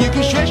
You can stretch.